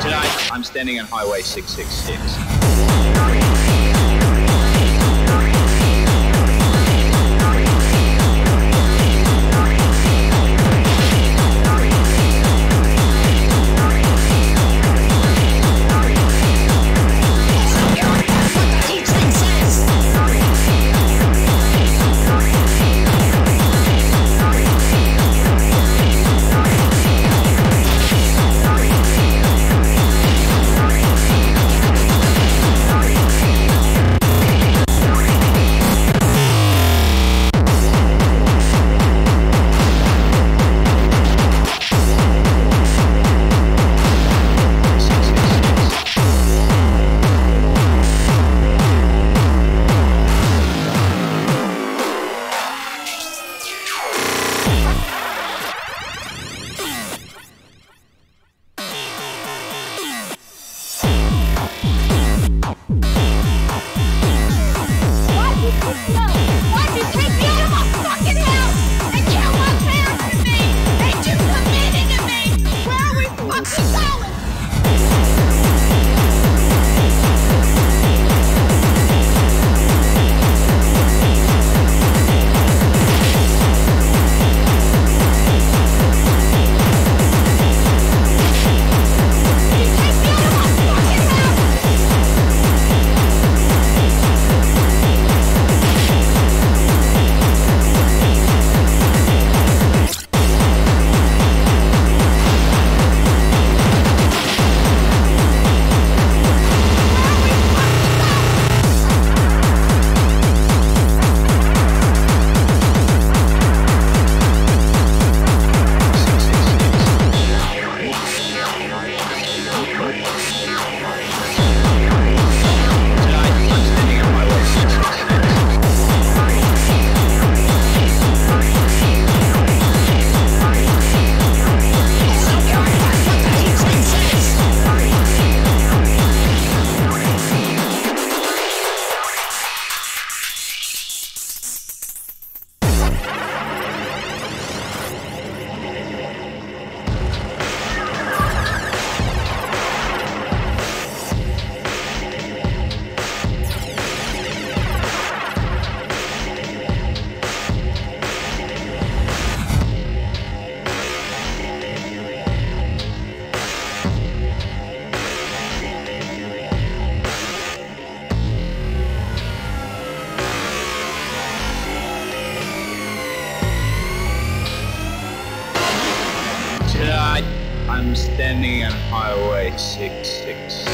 Today, I'm standing on Highway 666. I'm standing on Highway 666.